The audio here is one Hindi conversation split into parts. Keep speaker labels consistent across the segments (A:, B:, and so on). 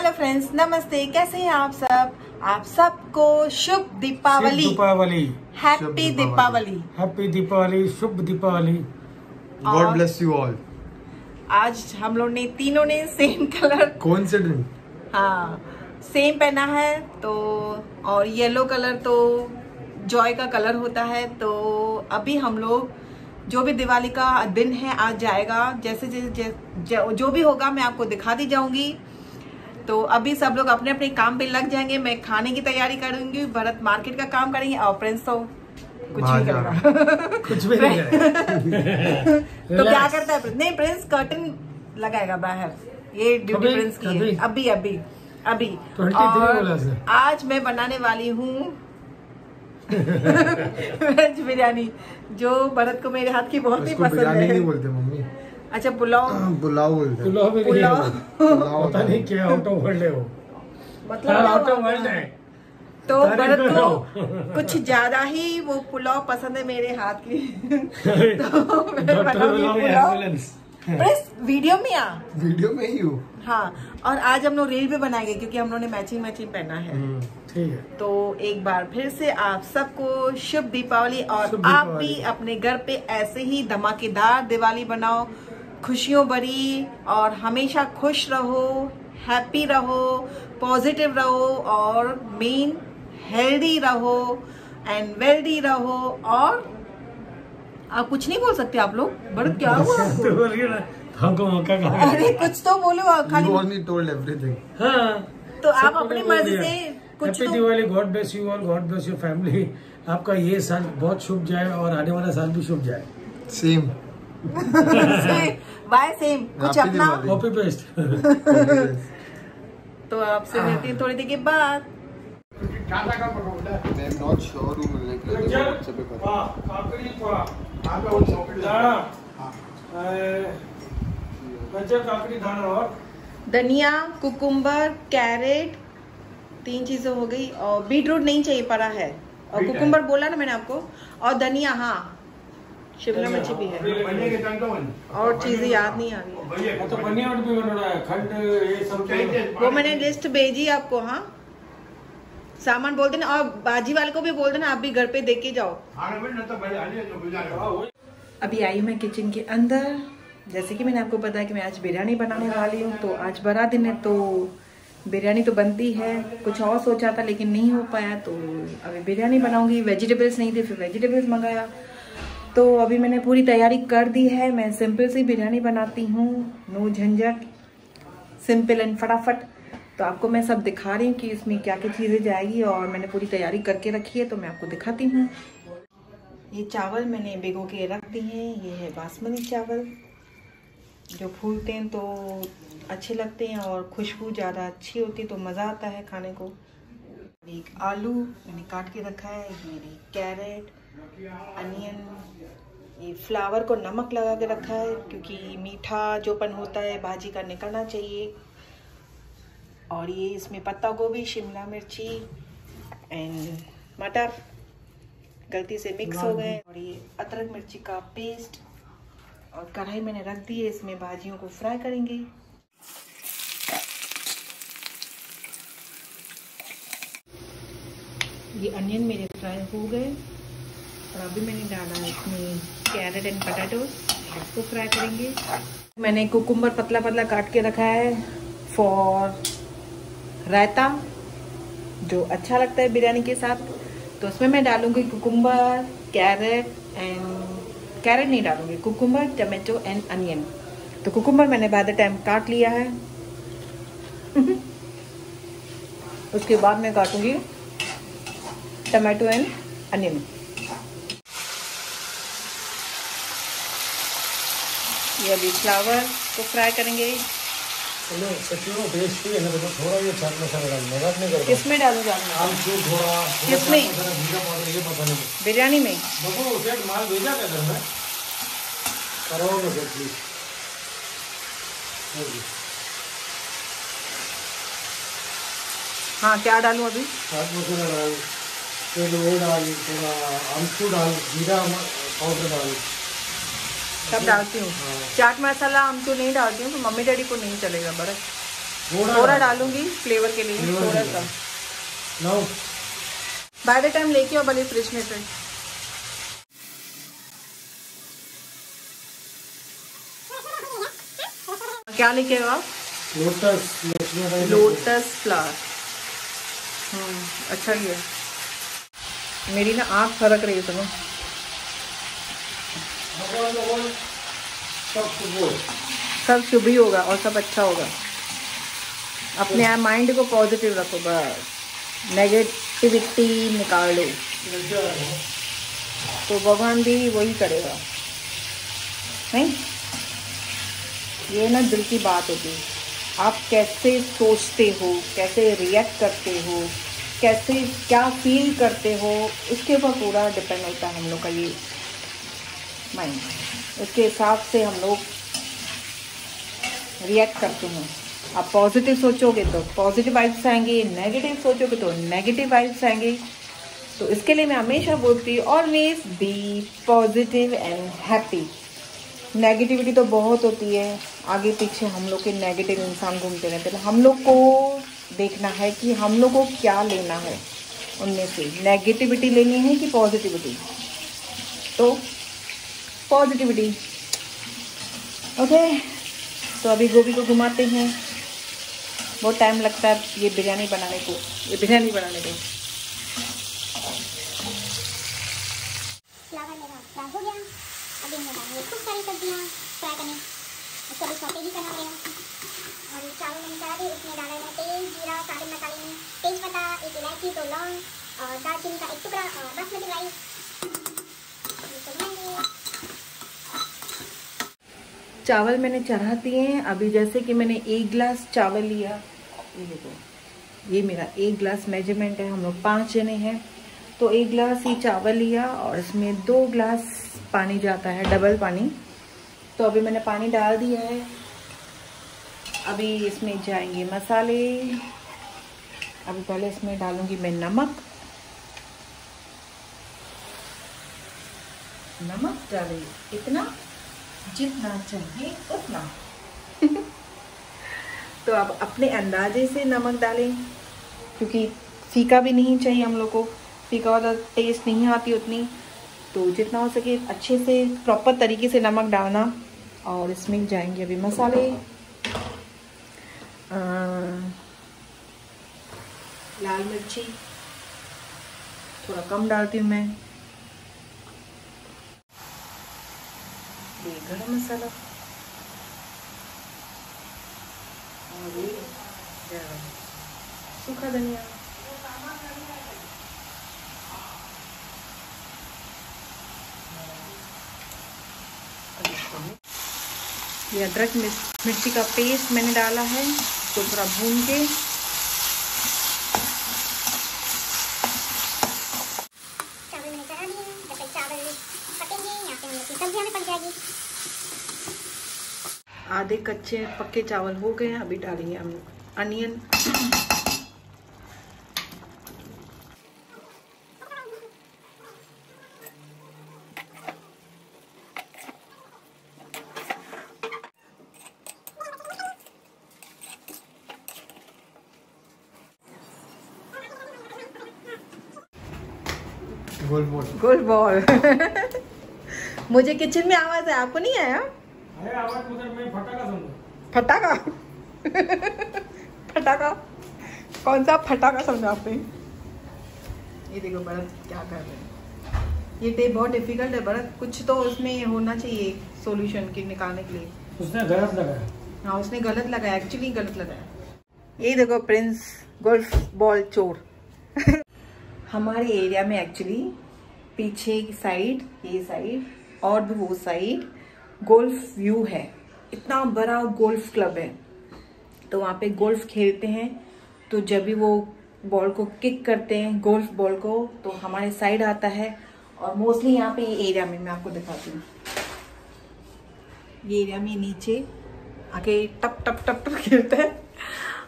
A: हेलो फ्रेंड्स नमस्ते कैसे हैं आप सब? आप सबको शुभ Deepawali.
B: Deepawali.
A: Happy Deepawali.
B: Happy Deepawali Shubh Deepawali.
C: God bless you all
A: आज हम लोग ने तीनों ने सेम कलर
C: कोइंसिडेंट
A: हाँ सेम पहना है तो और येलो कलर तो जॉय का कलर होता है तो अभी हम लोग जो भी दिवाली का दिन है आज जाएगा। जैसे जैसे जै- जो भी होगा मैं आपको दिखा दी जाऊँगी। तो अभी सब लोग अपने अपने काम पे लग जाएँगे। मैं खाने की तैयारी करूँगी भरत मार्केट का काम करेंगे और प्रिंस तो कुछ
C: जा
A: करेगा।
B: कुछ भी नहीं
A: तो क्या करता है नहीं प्रिंस कर्टन लगाएगा बाहर। ये ड्यूटी प्रिंस की है। अभी। अभी अभी और आज मैं बनाने वाली हूँ वेज बिरयानी जो भरत को मेरे हाथ की बहुत ही पसंद है।
C: नहीं बोलते
A: अच्छा पुलाव।
C: पुलाव बोलते हैं।
B: पुलाव भी
A: पुलाव।
B: पता नहीं क्या आउट ऑफ़ वर्ल्ड है वो।
A: मतलब
B: आउट ऑफ़ वर्ल्ड है।
A: तो भरत को कुछ ज़्यादा ही वो पुलाव पसंद है मेरे हाथ की। तो मैं
B: डॉक्टर
A: बनाऊँगी पुलाव। एंबुलेंस वीडियो में आ।
C: वीडियो में ही हूँ।
A: हाँ और आज हम लोग रील भी बनाएँगे क्योंकि हम लोगों ने मैचिंग मैचिंग पहना है।
B: ठीक है।
A: तो एक बार फिर से आप सबको शुभ दीपावली और आप भी अपने घर पे ऐसे ही धमाकेदार दिवाली बनाओ। खुशियों भरी और हमेशा खुश रहो हैप्पी रहो पॉजिटिव रहो और मेन हेल्दी रहो एंड वेल्दी रहो और आप कुछ नहीं बोल सकते आप लोग? बड़ा क्या हुआ? आपको?
B: तो हमको मौका
A: अरे कुछ तो बोलो खाली
C: ओनली टोल्ड एवरीथिंग
B: हाँ।
A: तो आप अपनी मर्ज़ी से कुछ तो
B: Diwali God bless you all God bless your family आपका ये साल बहुत शुभ जाए और आने वाला साल भी शुभ जाए।
C: सेम
A: बाय सेम कुछ अपना?
B: कॉपी पेस्ट
A: तो आपसे मिलती हूँ थोड़ी देर के बाद।
C: हूँ
A: धनिया कुकुम्बर कैरेट तीन चीज़ें हो गई। और बीट रूट नहीं चाहिए पड़ा है। और कुकुम्बर बोला ना मैंने आपको। और धनिया हाँ। शिमला मिर्ची भी है। और चीज़ें याद नहीं आ रही है।
B: तो है खंड ये सब
A: वो मैंने लिस्ट भेजी आपको हाँ। सामान बोल देना और बाजी वाले को भी बोल देना आप भी घर पे देख के जाओ अभी आई मैं किचन के अंदर। जैसे कि मैंने आपको बताया कि मैं आज बिरयानी बनाने वाली हूँ तो आज बड़ा दिन है तो बिरयानी तो बनती है। कुछ और सोचा था लेकिन नहीं हो पाया तो अभी बिरयानी बनाऊँगी। वेजिटेबल्स नहीं थे फिर वेजिटेबल्स मंगाया। तो अभी मैंने पूरी तैयारी कर दी है। मैं सिंपल सी बिरयानी बनाती हूँ। नो झंझट। सिंपल एंड फटाफट। तो आपको मैं सब दिखा रही हूँ कि इसमें क्या क्या चीज़ें जाएगी और मैंने पूरी तैयारी करके रखी है तो मैं आपको दिखाती हूँ। ये चावल मैंने भिगो के रख दिए हैं। ये है बासमती चावल। जो फूलते हैं तो अच्छे लगते हैं और खुशबू ज़्यादा अच्छी होती है तो मज़ा आता है खाने को। एक आलू मैंने काट के रखा है। मेरी कैरेट। अनियन, ये फ्लावर को नमक लगा के रखा है, क्योंकि मीठा जोपन होता है, भाजी का निकलना चाहिए। और ये इसमें पत्ता गोभी, शिमला मिर्ची एंड मटर, गलती से मिक्स हो गए। और ये अदरक मिर्ची का पेस्ट और कढ़ाई मैंने रख दी है, इसमें भाजियों को फ्राई करेंगे। ये अनियन मेरे फ्राई हो गए। और अभी मैंने डाला है इसमें कैरेट एंड पटाटो इसको फ्राई करेंगे। मैंने कुकुम्बर पतला पतला काट के रखा है फॉर रायता, जो अच्छा लगता है बिरयानी के साथ। तो उसमें मैं डालूँगी कुकुम्बर कैरेट एंड कैरेट नहीं डालूँगी कुकुम्बर टमाटो एंड अनियन तो कुकुम्बर मैंने बाय द टाइम काट लिया है। उसके बाद मैं काटूँगी टमाटो एंड अनियन ये अभी फ्लावर को फ्राई करेंगे। किसमें?
B: पता नहीं।
A: बिरयानी में? हाँ क्या डालूं अभी?
B: डाल फिर डाल थोड़ा डाल जीरा पाउडर डाल।
A: सब डालती हूँ। चाट मसाला हम तो नहीं डालती हूँ तो मम्मी डैडी को नहीं चलेगा बड़ा।
B: थोड़ा
A: डालूँगी फ्लेवर के लिए थोड़ा सा। बाय द टाइम लेके आओ भले फ्रिज में फिर क्या लेके आओ आप?
B: लोटस
A: लोटस फ्लावर हम्म अच्छा ही है। मेरी ना आँख फरक रही है सुनो
B: भगवान भगवान सब
A: शुभ ही होगा और सब अच्छा होगा। अपने आप माइंड को पॉजिटिव रखो बस। नेगेटिविटी निकाल। लो तो भगवान भी वही करेगा। नहीं? ये ना दिल की बात होती। है आप कैसे सोचते हो कैसे रिएक्ट करते हो कैसे क्या फील करते हो इसके ऊपर पूरा डिपेंड होता है हम लोग का ये माइंड उसके हिसाब से हम लोग रिएक्ट करते हैं। आप पॉजिटिव सोचोगे तो पॉजिटिव वाइब्स आएँगे नेगेटिव सोचोगे तो नेगेटिव वाइब्स आएँगे। तो इसके लिए मैं हमेशा बोलती हूँ always be positive and happy negativity तो बहुत होती है। आगे पीछे हम लोग के नेगेटिव इंसान घूमते रहते हैं। हम लोग को देखना है कि हम लोग को क्या लेना है उनमें से। नेगेटिविटी लेनी है कि पॉजिटिविटी तो पॉजिटिविटी ओके तो अभी गोभी को घुमाते हैं। बहुत टाइम लगता है ये बिरयानी बनाने को। ये बिरयानी बनाने को।
D: लौंग और दालचीनी का एक टुकड़ा और बासमती राइस इसको बनाएँगे
A: चावल मैंने चढ़ा दिए हैं। अभी जैसे कि मैंने एक गिलास चावल लिया। ये देखो, ये मेरा एक गिलास मेज़रमेंट है, हम लोग पाँच जने हैं। तो एक गिलास ही चावल लिया और इसमें दो गिलास पानी जाता है डबल पानी। तो अभी मैंने पानी डाल दिया है। अभी इसमें जाएँगे मसाले। अभी पहले इसमें डालूँगी मैं नमक। नमक डालेंगे। इतना? जितना चाहिए उतना। तो आप अपने अंदाजे से नमक डालें क्योंकि फीका भी नहीं चाहिए हम लोग को। फीका वाला टेस्ट नहीं आती उतनी। तो जितना हो सके अच्छे से प्रॉपर तरीके से नमक डालना और इसमें जाएँगे अभी मसाले। अ, लाल मिर्ची। थोड़ा कम डालती हूँ मैं। ये गरम मसाला। और ये सूखा धनिया। ये अदरक मिर्ची का पेस्ट मैंने डाला है तो थोड़ा भून के
D: चावल मैंने चढ़ा दिए हैं जब तक चावल पकेंगे यहाँ पे हम लोग की सब्ज़ियाँ भी पक जाएगी
A: आधे कच्चे पक्के चावल हो गए हैं अभी डालेंगे हम अनियन।
B: गोल बोल।
A: Good ball. मुझे किचन में आवाज़ है आपको नहीं आया?
B: अरे आवाज़ मैं फटाका
A: फटाका? फटाका? कौन सा फटाका समझा आपने? ये देखो भरत क्या कर रहे हैं। ये डे बहुत डिफ़िकल्ट है भरत। कुछ तो उसमें होना चाहिए सॉल्यूशन के निकालने के लिए।
B: उसने गलत लगाया।
A: हाँ उसने गलत लगाया एक्चुअली गलत लगाया। ये देखो प्रिंस गोल्फ बॉल चोर। हमारे एरिया में एक्चुअली पीछे की साइड ये साइड और भी वो साइड गोल्फ व्यू है। इतना बड़ा गोल्फ क्लब है। तो वहाँ पे गोल्फ खेलते हैं। तो जब भी वो बॉल को किक करते हैं, गोल्फ बॉल को तो हमारे साइड आता है। और मोस्टली यहाँ पे ये एरिया में मैं आपको दिखाती हूँ। ये एरिया में नीचे आके टप टप टप टप गिरता है।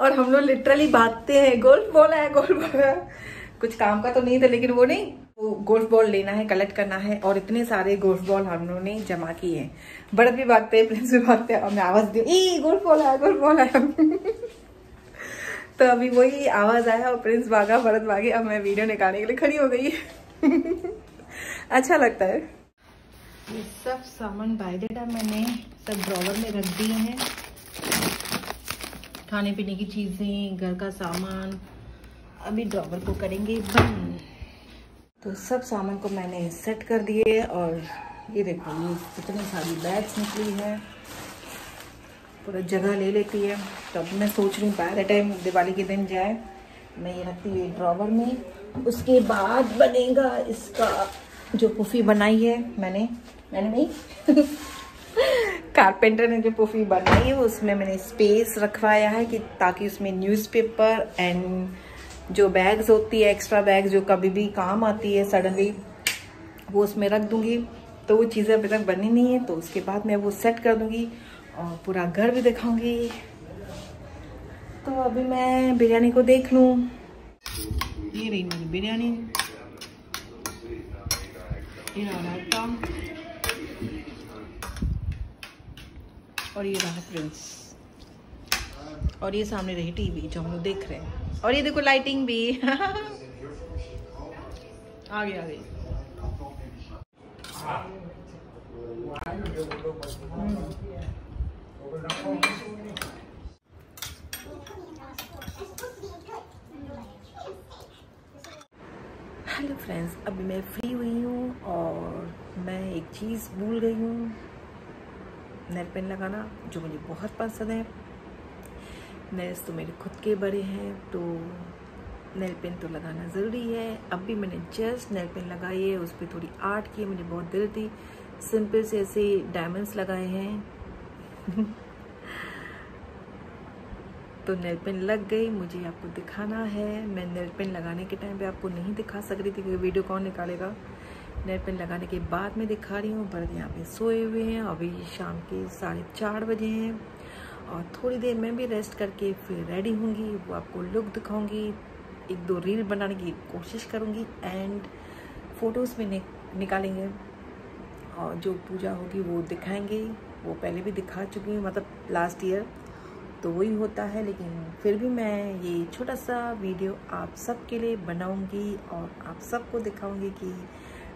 A: और हम लोग लिटरली भागते हैं। गोल्फ बॉल है, गोल्फ बॉल है। कुछ काम का तो नहीं था, लेकिन वो नहीं। वो गोल्फ बॉल लेना है कलेक्ट करना है और इतने सारे गोल्फ बॉल हम लोगों ने जमा किए हैं। बड़द भी भागते हैं प्रिंस भी भागते हैं और मैं आवाज़ दी, ई गोल्फ बॉल है गोल्फ बॉल है तो अभी वही आवाज़ आया और प्रिंस भागा भरत भागे, अब मैं वीडियो निकालने के लिए खड़ी हो गई। अच्छा लगता है। ये सब सामान बाइडेड है, मैंने सब ड्रॉवर में रख दिए हैं। खाने पीने की चीज़ें, घर का सामान, अभी ड्रॉवर को करेंगे बंद। तो सब सामान को मैंने सेट कर दिए और ये देखो, ये कितनी सारी बैग्स निकली है। पूरा जगह ले लेती है। तो अब मैं सोच रही हूँ द टाइम दिवाली के दिन जाए, मैं ये रखती हुई ड्रॉवर में। उसके बाद बनेगा इसका जो पुफी बनाई है मैंने। मैंने नहीं कारपेंटर ने जो पुफी बनाई है, उसमें मैंने स्पेस रखवाया है कि ताकि उसमें न्यूज़पेपर एंड जो बैग्स होती है एक्स्ट्रा बैग जो कभी भी काम आती है सडनली वो उसमें रख दूँगी। तो वो चीज़ें अभी तक बनी नहीं है तो उसके बाद मैं वो सेट कर दूँगी और पूरा घर भी दिखाऊँगी। तो अभी मैं बिरयानी को देख लूँ। ये रही मेरी बिरयानी। और ये रहा प्रिंस और ये सामने रही टीवी जो हम लोग देख रहे हैं। और ये देखो लाइटिंग भी। आ गई आ गई हेलो फ्रेंड्स, अभी मैं फ्री हुई हूँ और मैं एक चीज़ भूल गई हूँ। नेल पेन लगाना, जो मुझे बहुत पसंद है। नेल्स तो मेरे खुद के बड़े हैं तो नेल पेन तो लगाना ज़रूरी है। अब भी मैंने जस्ट नेल पेन लगाई है, उस पर थोड़ी आर्ट की मुझे बहुत दिल थी। सिंपल से ऐसे डायमंड्स लगाए हैं। तो नेल पेन लग गई, मुझे आपको दिखाना है। मैं नेल पेन लगाने के टाइम पे आपको नहीं दिखा सक रही थी, क्योंकि वीडियो कौन निकालेगा? नेल पेन लगाने के बाद मैं दिखा रही हूँ भरत यहाँ पे सोए हुए हैं। अभी शाम के साढ़े चार बजे हैं। और थोड़ी देर मैं भी रेस्ट करके फिर रेडी होंगी वो आपको लुक दिखाऊँगी एक दो रील बनाने की कोशिश करूँगी एंड फ़ोटोज़ में नि, निकालेंगे। और जो पूजा होगी वो दिखाएँगे वो पहले भी दिखा चुकी हूँ मतलब लास्ट ईयर तो वही होता है लेकिन फिर भी मैं ये छोटा सा वीडियो आप सबके लिए बनाऊँगी और आप सबको दिखाऊँगी कि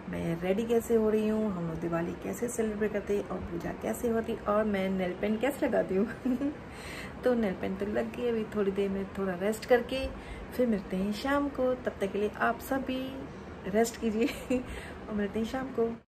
A: मैं रेडी कैसे हो रही हूँ? हम लोग दिवाली कैसे सेलिब्रेट करते हैं? और पूजा कैसे होती और मैं नेल पेंट कैसे लगाती हूँ? तो नेल पेंट तो लग गई अभी थोड़ी देर में, थोड़ा रेस्ट करके फिर मिलते हैं शाम को। तब तक के लिए आप सभी रेस्ट कीजिए। और मिलते हैं शाम को।